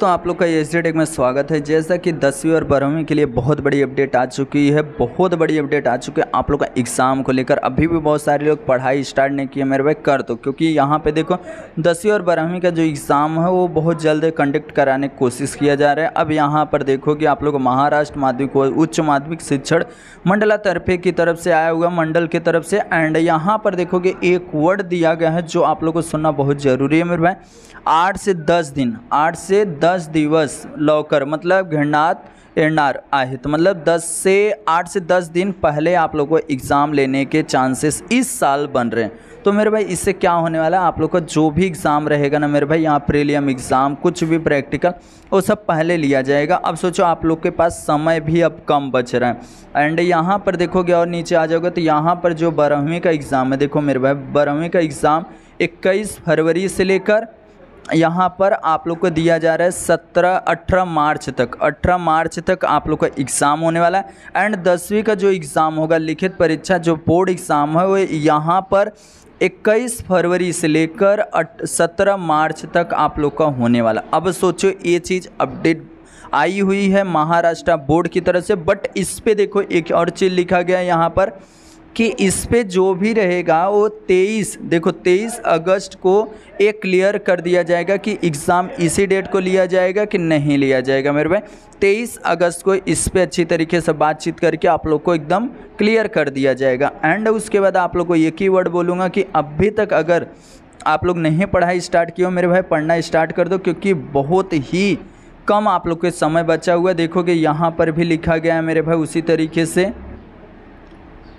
तो आप लोग का एस टेक में स्वागत है। जैसा कि दसवीं और बारहवीं के लिए बहुत बड़ी अपडेट आ चुकी है, बहुत बड़ी अपडेट आ चुकी है आप लोग का एग्ज़ाम को लेकर। अभी भी बहुत सारे लोग पढ़ाई स्टार्ट नहीं किए, मेरे भाई कर दो, क्योंकि यहाँ पे देखो, दसवीं और बारहवीं का जो एग्ज़ाम है, वो बहुत जल्द कंडक्ट कराने की कोशिश किया जा रहा है। अब यहाँ पर देखो कि आप लोग महाराष्ट्र माध्यमिक उच्च माध्यमिक शिक्षण मंडला तरफे की तरफ़ से आया हुआ मंडल की तरफ़ से एंड यहाँ पर देखोगे एक वर्ड दिया गया है, जो आप लोग को सुनना बहुत ज़रूरी है मेरे भाई। आठ से दस दिन, आठ से दस दिवस लौकर मतलब घृणात एणार आहे तो मतलब 10 से 8 से 10 दिन पहले आप लोग को एग्ज़ाम लेने के चांसेस इस साल बन रहे हैं। तो मेरे भाई, इससे क्या होने वाला है? आप लोग का जो भी एग्ज़ाम रहेगा ना मेरे भाई, यहाँ प्रीलियम एग्ज़ाम कुछ भी प्रैक्टिकल वो सब पहले लिया जाएगा। अब सोचो आप लोग के पास समय भी अब कम बच रहा है। एंड यहाँ पर देखोगे और नीचे आ जाओगे तो यहाँ पर जो बारहवीं का एग्ज़ाम है, देखो मेरे भाई, बारहवीं का एग्ज़ाम इक्कीस फरवरी से लेकर यहाँ पर आप लोग को दिया जा रहा है सत्रह, अठारह मार्च तक। अठारह मार्च तक आप लोग का एग्ज़ाम होने वाला है। एंड दसवीं का जो एग्ज़ाम होगा, लिखित परीक्षा, जो बोर्ड एग्ज़ाम है, वो यहाँ पर 21 फरवरी से लेकर सत्रह मार्च तक आप लोग का होने वाला अब सोचो, ये चीज़ अपडेट आई हुई है महाराष्ट्र बोर्ड की तरफ़ से, बट इस पर देखो, एक और चीज़ लिखा गया यहाँ पर। कि इस पर जो भी रहेगा वो 23 देखो 23 अगस्त को एक क्लियर कर दिया जाएगा कि एग्ज़ाम इसी डेट को लिया जाएगा कि नहीं लिया जाएगा मेरे भाई। 23 अगस्त को इस पर अच्छी तरीके से बातचीत करके आप लोग को एकदम क्लियर कर दिया जाएगा। एंड उसके बाद आप लोग को एक ही वर्ड बोलूँगा कि अभी तक अगर आप लोग नहीं पढ़ाई स्टार्ट किया मेरे भाई, पढ़ना स्टार्ट कर दो क्योंकि बहुत ही कम आप लोग के समय बचा हुआ है। देखोगे यहाँ पर भी लिखा गया है मेरे भाई, उसी तरीके से।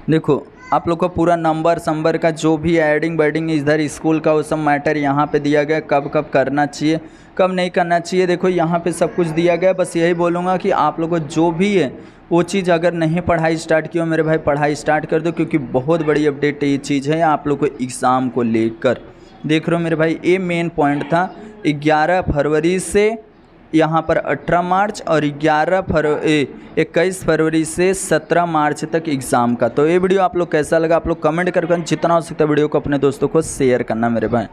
देखो, आप लोग का पूरा नंबर, संबर का जो भी एडिंग बैडिंग इधर स्कूल का वो सब मैटर यहाँ पे दिया गया, कब कब करना चाहिए, कब नहीं करना चाहिए, देखो यहाँ पे सब कुछ दिया गया, बस यही बोलूँगा कि आप लोग को जो भी है, वो चीज़ अगर नहीं पढ़ाई स्टार्ट की हो, मेरे भाई पढ़ाई स्टार्ट कर दो, क्योंकि बहुत बड़ी अपडेट ये चीज़ है, आप लोग को एग्ज़ाम को लेकर। देख रहे हो मेरे भाई, ये मेन पॉइंट था, ग्यारह फरवरी से यहाँ पर 18 मार्च और 11 फरवरी इक्कीस फरवरी से 17 मार्च तक एग्ज़ाम का। तो ये वीडियो आप लोग कैसा लगा आप लोग कमेंट करके जितना हो सकता है वीडियो को अपने दोस्तों को शेयर करना मेरे भाई।